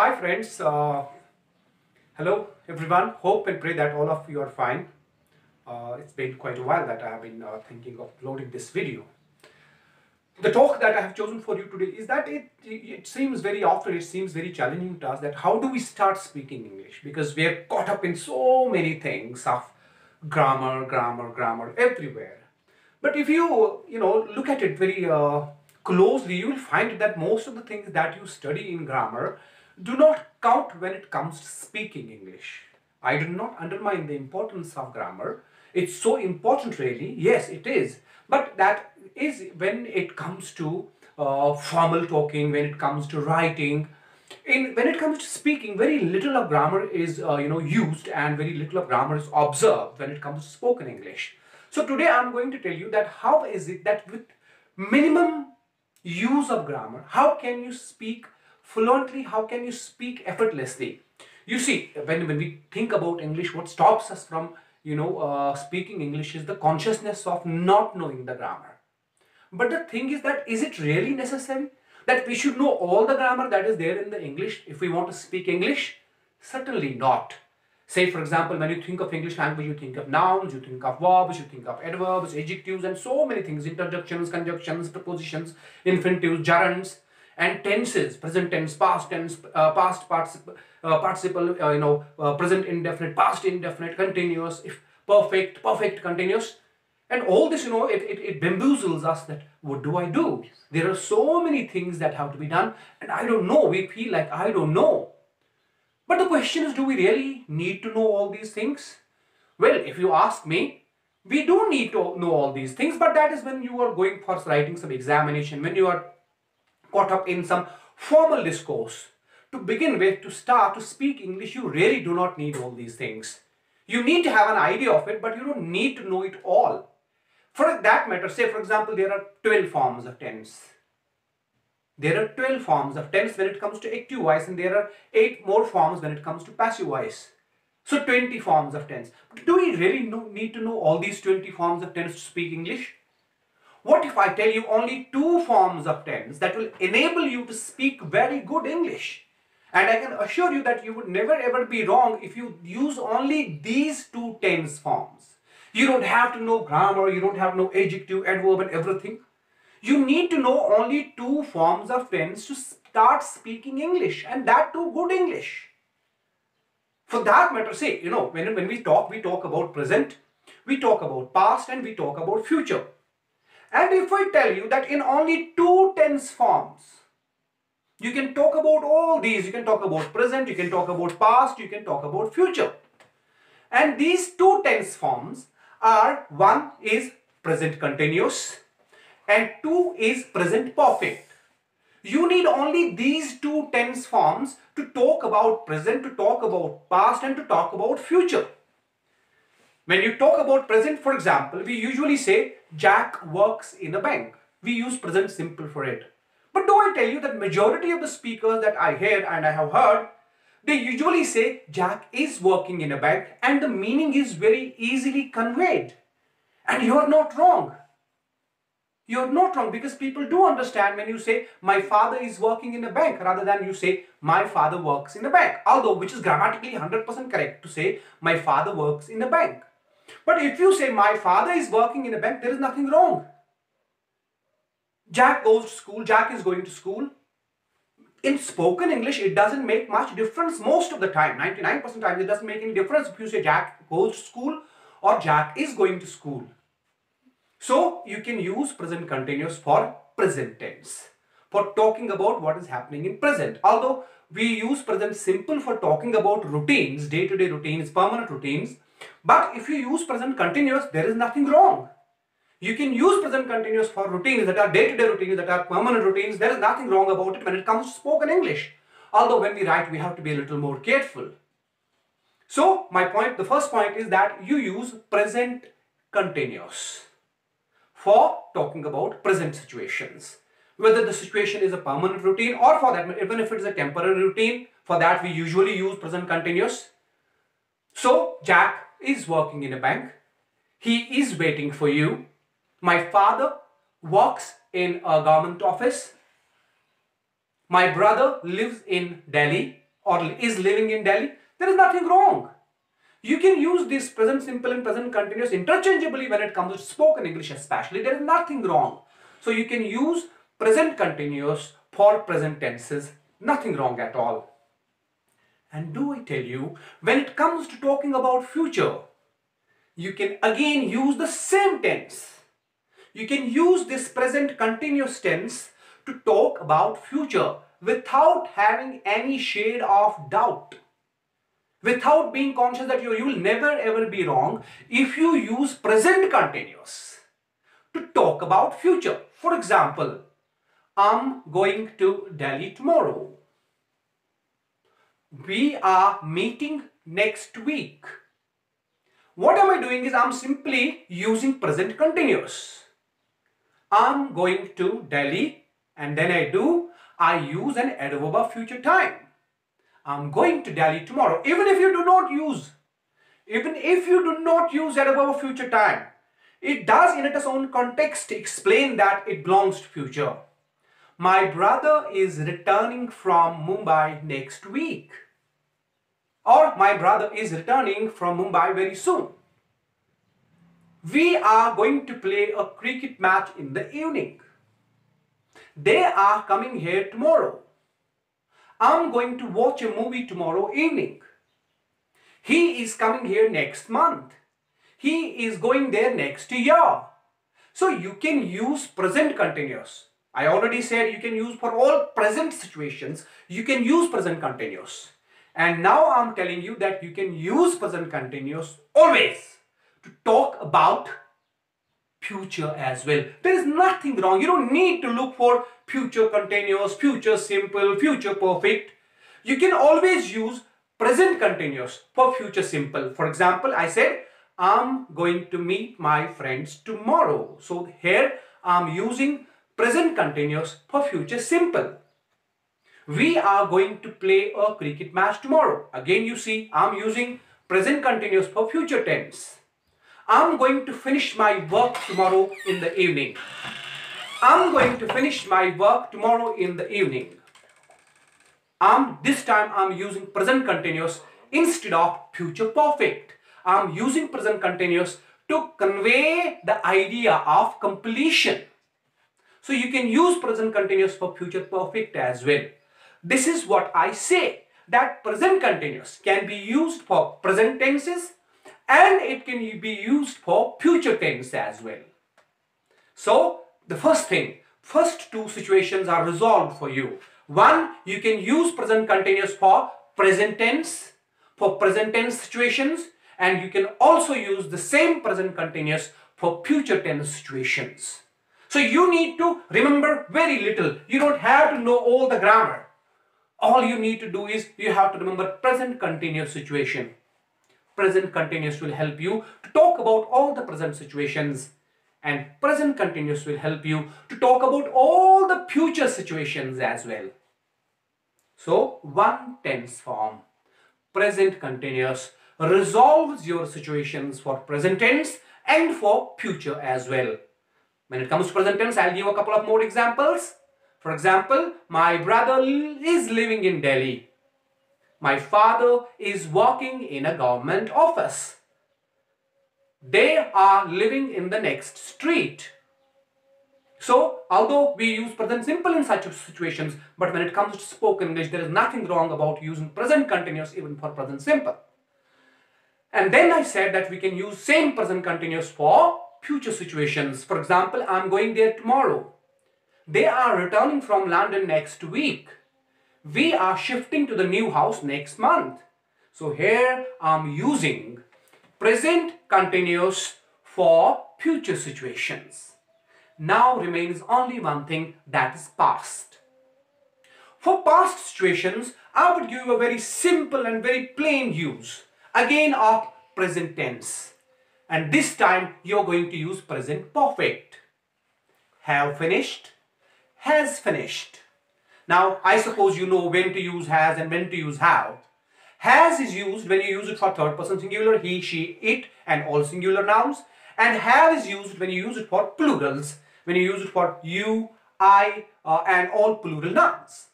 Hi friends, uh, hello everyone. Hope and pray that all of you are fine. Uh, it's been quite a while that I have been uh, thinking of uploading this video. The talk that I have chosen for you today is that it, it seems very often, it seems very challenging to us that how do we start speaking English? Because we are caught up in so many things of grammar, grammar, grammar everywhere. But if you, you know, look at it very uh, closely, you will find that most of the things that you study in grammar do not count when it comes to speaking English. I do not undermine the importance of grammar. It's so important really. Yes, it is. But that is when it comes to uh, formal talking, when it comes to writing, in when it comes to speaking, very little of grammar is uh, you know used and very little of grammar is observed when it comes to spoken English. So today I'm going to tell you that how is it that with minimum use of grammar, how can you speak fluently, how can you speak effortlessly? You see, when, when we think about English, what stops us from, you know, uh, speaking English is the consciousness of not knowing the grammar. But the thing is that, is it really necessary that we should know all the grammar that is there in the English if we want to speak English? Certainly not. Say, for example, when you think of English language, you think of nouns, you think of verbs, you think of adverbs, adjectives, and so many things, interjections, conjunctions, prepositions, infinitives, gerunds, and tenses, present tense, past tense, uh, past participle, uh, participle uh, you know, uh, present indefinite, past indefinite, continuous, if perfect, perfect, continuous. And all this, you know, it, it, it bamboozles us that what do I do? There are so many things that have to be done, and I don't know. We feel like I don't know. But the question is, do we really need to know all these things? Well, if you ask me, we do need to know all these things, but that is when you are going for writing some examination, when you are caught up in some formal discourse. To begin with, to start to speak English, you really do not need all these things. You need to have an idea of it, but you don't need to know it all. For that matter, say for example, there are 12 forms of tense. There are 12 forms of tense when it comes to active voice and there are 8 more forms when it comes to passive voice. So 20 forms of tense. Do we really know, need to know all these 20 forms of tense to speak English? What if I tell you only two forms of tense that will enable you to speak very good English? And I can assure you that you would never ever be wrong if you use only these two tense forms. You don't have to know grammar, you don't have to know adjective, adverb and everything. You need to know only two forms of tense to start speaking English and that too good English. For that matter, say, you know, when, when we talk, we talk about present, we talk about past and we talk about future. And if I tell you that in only two tense forms, you can talk about all these, you can talk about present, you can talk about past, you can talk about future. And these two tense forms are, one is present continuous and 2 is present perfect. You need only these two tense forms to talk about present, to talk about past and to talk about future. When you talk about present, for example, we usually say Jack works in a bank. We use present simple for it. But do I tell you that majority of the speakers that I hear and I have heard, they usually say Jack is working in a bank and the meaning is very easily conveyed. And you are not wrong. You're not wrong because people do understand when you say my father is working in a bank rather than you say my father works in a bank. Although which is grammatically 100% correct to say my father works in a bank. But if you say my father is working in a bank, there is nothing wrong. Jack goes to school, Jack is going to school. In spoken English, it doesn't make much difference most of the time. 99% of time, it doesn't make any difference if you say Jack goes to school or Jack is going to school. So you can use present continuous for present tense for talking about what is happening in present. Although we use present simple for talking about routines, day-to-day -day routines, permanent routines. But if you use present continuous, there is nothing wrong. You can use present continuous for routines that are day-to-day -day routines, that are permanent routines. There is nothing wrong about it when it comes to spoken English. Although when we write, we have to be a little more careful. So my point, the first point is that you use present continuous for talking about present situations. Whether the situation is a permanent routine or for that, even if it is a temporary routine, for that we usually use present continuous. So, Jack is working in a bank. He is waiting for you. My father works in a government office. My brother lives in Delhi. or is living in Delhi, there is nothing wrong. You can use this present simple and present continuous interchangeably when it comes to spoken English especially. There is nothing wrong. So you can use present continuous for present tenses. Nothing wrong at all. And do I tell you, when it comes to talking about future, you can again use the same tense. You can use this present continuous tense to talk about future without having any shade of doubt without being conscious that you, you will never ever be wrong if you use present continuous to talk about future. For example, I'm going to Delhi tomorrow. We are meeting next week. What am I doing is I'm simply using present continuous. I'm going to Delhi and then I do, I use an adverb of future time. I'm going to Delhi tomorrow. Even if you do not use, even if you do not use adverb of future time, it does in its own context explain that it belongs to future. My brother is returning from Mumbai next week. Or my brother is returning from Mumbai very soon. We are going to play a cricket match in the evening. They are coming here tomorrow. I'm going to watch a movie tomorrow evening. He is coming here next month. He is going there next year. So you can use present continuous. I already said you can use for all present situations, you can use present continuous. And now I'm telling you that you can use present continuous always to talk about future as well. There is nothing wrong. You don't need to look for future continuous, future simple, future perfect. You can always use present continuous for future simple. For example, I said, I'm going to meet my friends tomorrow. So here I'm using present continuous for future simple. We are going to play a cricket match tomorrow. Again, you see, I'm using present continuous for future tense. I'm going to finish my work tomorrow in the evening. I'm going to finish my work tomorrow in the evening. I'm, this time I'm using present continuous instead of future perfect. I'm using present continuous to convey the idea of completion. So you can use present continuous for future perfect as well. This is what I say that present continuous can be used for present tenses and it can be used for future tense as well. So the first thing, first two situations are resolved for you. One, you can use present continuous for present tense, for present tense situations and you can also use the same present continuous for future tense situations. So you need to remember very little. You don't have to know all the grammar. All you need to do is you have to remember present continuous situation present continuous will help you to talk about all the present situations and present continuous will help you to talk about all the future situations as well. So one tense form, present continuous, resolves your situations for present tense and for future as well. When it comes to present tense, I'll give a couple of more examples. For example, my brother is living in Delhi. My father is working in a government office. They are living in the next street. So, although we use present simple in such situations, but when it comes to spoken English, there is nothing wrong about using present continuous even for present simple. And then I said that we can use same present continuous for future situations. For example, I'm going there tomorrow. They are returning from London next week we are shifting to the new house next month. So here I'm using present continuous for future situations. Now remains only one thing that is past. For past situations, I would give you a very simple and very plain use again of present tense. And this time you're going to use present perfect. Have finished, has finished. Now, I suppose you know when to use has and when to use have. Has is used when you use it for third person singular, he, she, it and all singular nouns. And have is used when you use it for plurals, when you use it for you, I uh, and all plural nouns.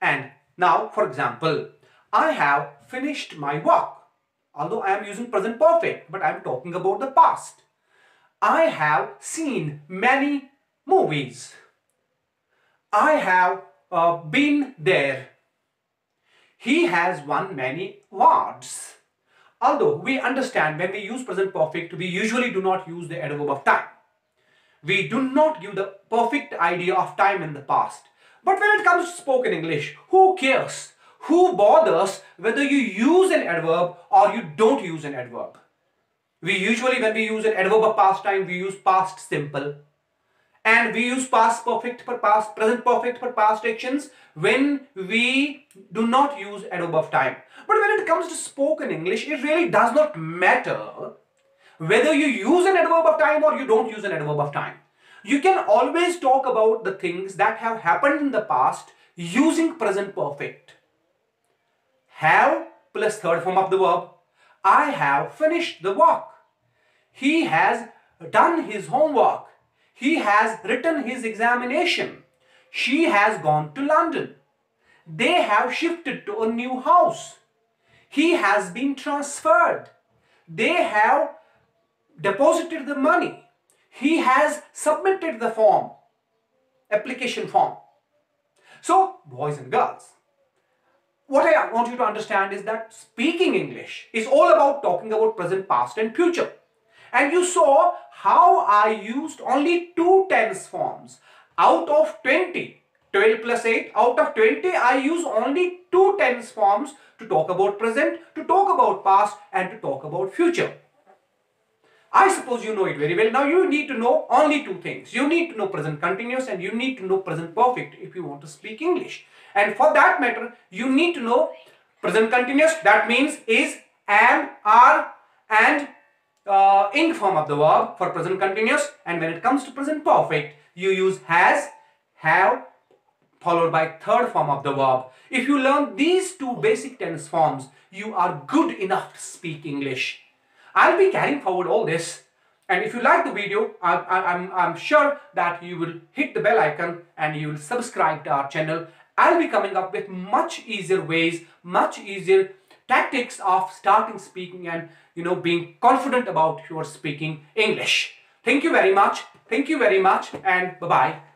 And Now, for example, I have finished my work. Although I am using present perfect, but I am talking about the past. I have seen many movies. I have uh, been there. He has won many awards. Although we understand when we use present perfect, we usually do not use the adverb of time. We do not give the perfect idea of time in the past. But when it comes to spoken English, who cares? Who bothers whether you use an adverb or you don't use an adverb? We usually, when we use an adverb of past time, we use past simple. And we use past perfect for past, present perfect for past actions when we do not use adverb of time. But when it comes to spoken English, it really does not matter whether you use an adverb of time or you don't use an adverb of time. You can always talk about the things that have happened in the past using present perfect. Have plus third form of the verb. I have finished the work. He has done his homework. He has written his examination. She has gone to London. They have shifted to a new house. He has been transferred. They have deposited the money. He has submitted the form, application form. So, boys and girls, what I want you to understand is that speaking English is all about talking about present, past and future. And you saw how I used only two tense forms out of 20. 12 plus 8 out of 20 I use only two tense forms to talk about present, to talk about past and to talk about future. I suppose you know it very well. Now you need to know only two things. You need to know present continuous and you need to know present perfect if you want to speak English. And for that matter, you need to know present continuous. That means is, am, are and uh, ing form of the verb for present continuous. And when it comes to present perfect, you use has, have followed by third form of the verb. If you learn these two basic tense forms, you are good enough to speak English. I'll be carrying forward all this. And if you like the video, I'm, I'm, I'm sure that you will hit the bell icon and you will subscribe to our channel. I'll be coming up with much easier ways, much easier tactics of starting speaking and you know being confident about your speaking English. Thank you very much. Thank you very much and bye-bye.